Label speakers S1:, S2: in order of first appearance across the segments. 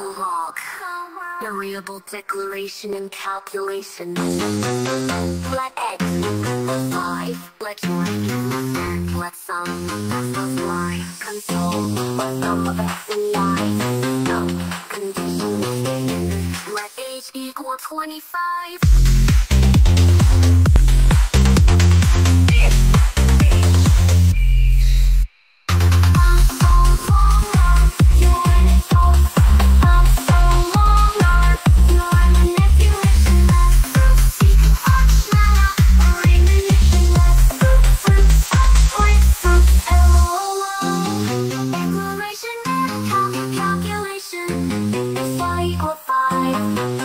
S1: Cool walk. Variable declaration and calculation. Let X. Five. Let Y. and Let sum. Of Y. Console. Let sum of X and Y. No. Condition. Let H equal 25. Música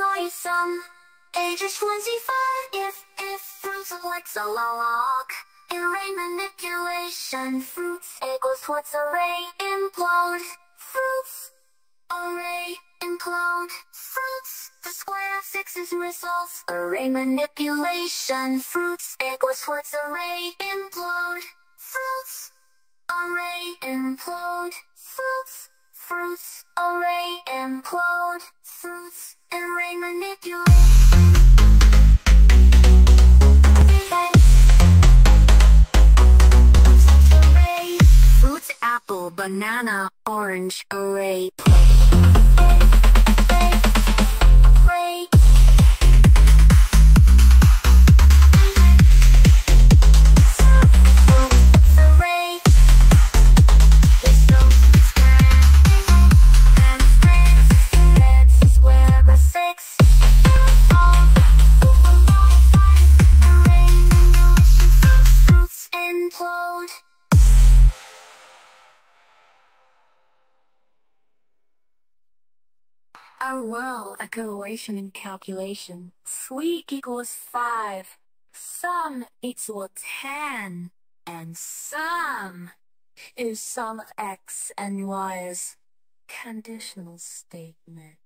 S1: of x and y. Age is 25 if, if fruits x a log. Array manipulation, fruits equals what's array implode. Fruits, array, implode, fruits. The square of six is results. Array manipulation, fruits equals what's array implode. Fruits, array implode, fruits, fruits, array implode, manipulation. Array, apple, banana, orange, array.
S2: Our world acceleration and calculation. Three equals five. Sum equals ten. And sum is sum of x and y's conditional statement.